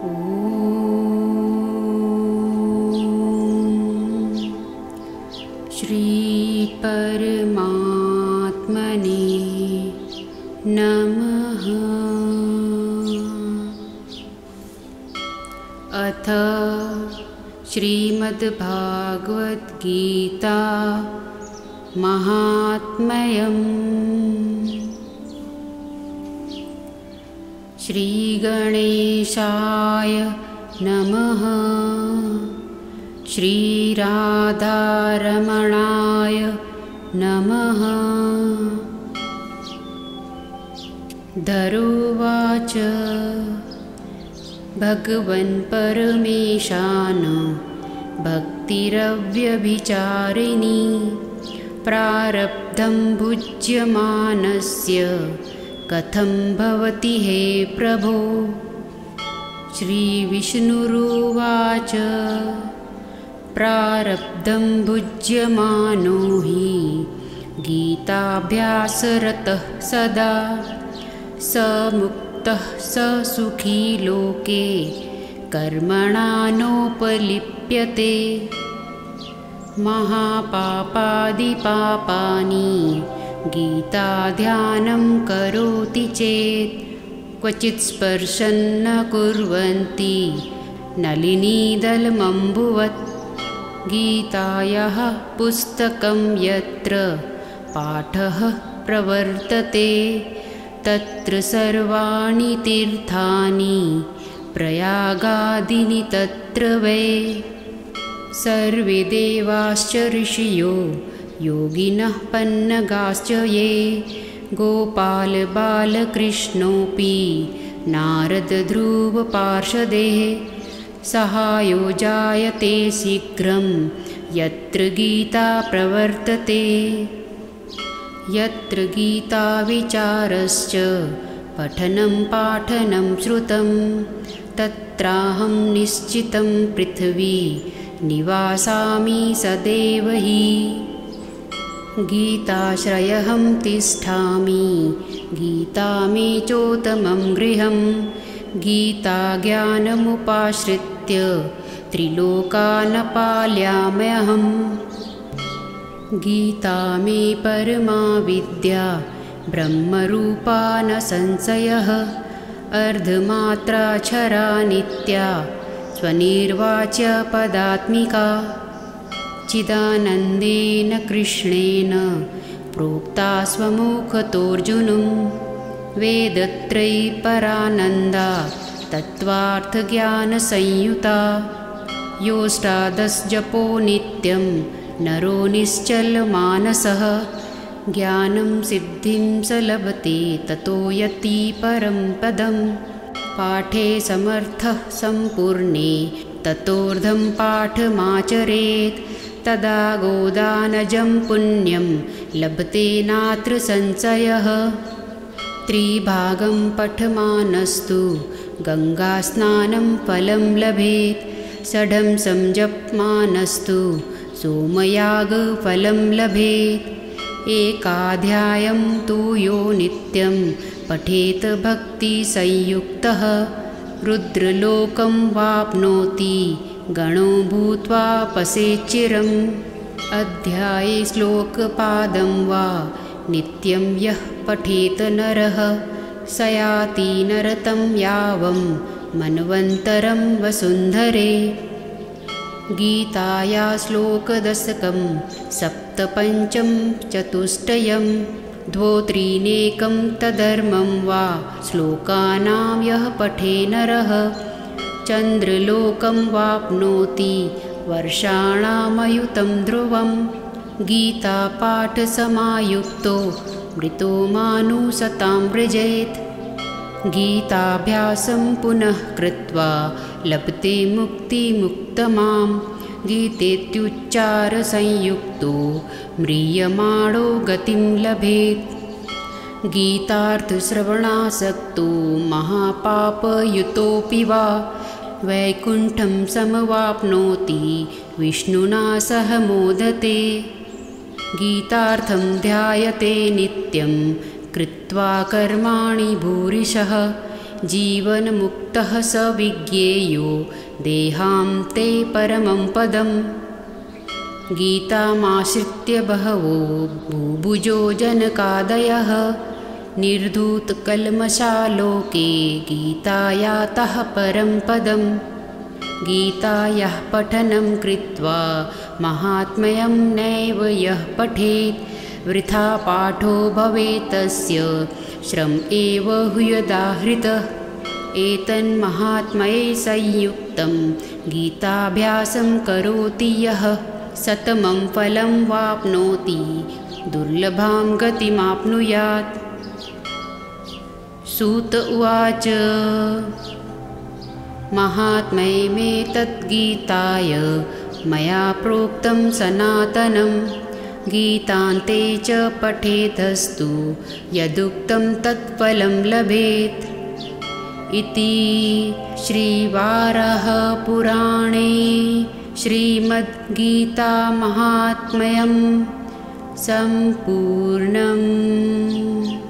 श्रीपरमात्मने नमः। अथ श्रीमद्भागवद्गीता महात्मयम्। श्रीगणेशाय नमः। श्रीराधारमणाय नमः। धरुवाच। भगवन्परमेशान भक्तिरव्यभिचारिणी प्रारब्धं भुज्यमानस्य कथं भवति हे प्रभो? श्रीविष्णुरुवाच। प्रारब्धं भुज्यमानो हि गीताभ्यासरतः सदा। स मुक्तः स सुखी लोके कर्मणा नोपलिप्यते महापापादिपापानि गीताध्यानं करोति चेत् क्वचित् स्पर्शन्न कुर्वन्ति। नलिनीदलमम्बुवत् गीतायाः पुस्तकं यत्र पाठः प्रवर्तते तत्र सर्वाणि तीर्थानि प्रयागादिनि तत्र वै। सर्वे देवाश्च ऋषियो योगिनः पन्नगाश्च ये। गोपालबालकृष्णोऽपि नारदध्रुवपार्षदेः सहायो जायते शीघ्रं यत्र गीता प्रवर्तते। यत्र गीताविचारश्च पठनं पाठनं श्रुतं तत्राहं निश्चितं पृथिवी निवासामि सदैव हि गीताश्रयहं तिष्ठामि। गीता मे चोत्तमं गृहं गीताज्ञानमुपाश्रित्य त्रिलोकानपाल्याम्यहम्। गीता मे परमा विद्या ब्रह्मरूपा न संशयः। अर्धमात्राक्षरा नित्या स्वनिर्वाच्य पदात्मिका चिदानन्देन कृष्णेन प्रोक्ता स्वमुखतोऽर्जुनं। वेदत्रयीपरानन्दा तत्त्वार्थज्ञानसंयुता। योष्टादशजपो नित्यं नरो निश्चलमानसः। ज्ञानं सिद्धिं स लभते ततो यति परं पदं। पाठे समर्थः सम्पूर्णे ततोर्धं पाठमाचरेत् तदा गोदानजं पुण्यं लभते नात्र संशयः। त्रिभागं पठमानस्तु गङ्गास्नानं फलं लभेत् षडं संजप्मानस्तु सोमयागफलं लभेत्। एकाध्यायं तु यो नित्यं पठेत् भक्तिसंयुक्तः। रुद्रलोकं वाप्नोति गणो भूत्वा पसेच्चिरम् अध्याये श्लोकपादं वा। नित्यं यः पठेत नरः। स याति नरतं यावं मन्वन्तरं वसुन्धरे। गीताया श्लोकदशकं सप्तपञ्चं चतुष्टयं द्वो त्रीनेकं तधर्मं वा। श्लोकानां यः पठे नरः चन्द्रलोकं वाप्नोति वर्षाणामयुतं ध्रुवं। गीतापाठसमायुक्तो मृतो मानुसतां व्रजेत्। गीताभ्यासं पुनः कृत्वा लभते मुक्तिमुक्तमां गीतेत्युच्चारसंयुक्तो म्रियमाणो गतिं लभेत्। गीतार्थश्रवणासक्तो महापापयुतोऽपि वा वैकुण्ठं समवाप्नोति। विष्णुना सह मोदते। गीतार्थं ध्यायते नित्यं। कृत्वा कर्माणि भूरिशः जीवनमुक्तः स विज्ञेयो। देहान्ते परमं पदम्। गीतामाश्रित्य बहवो। भूभुजो जनकादयः निर्धूतकल्मषालोके गीतायातः परं पदम्। गीतायाः पठनं कृत्वा महात्म्यं नैव यः पठेत्। वृथा पाठो भवेत् तस्य श्रम एव हुयदाहृतः एतन्महात्मये संयुक्तं गीताभ्यासं करोति यः। सतमं फलं वाप्नोति दुर्लभां गतिमाप्नुयात् सूत उवाच। महात्मयमेतद्गीताय मया प्रोक्तं सनातनं। गीतान्ते च पठेतस्तु यदुक्तं तत्फलं लभेत्। इति श्रीवारहपुराणे श्रीमद्गीतामहात्म्यं सम्पूर्णम्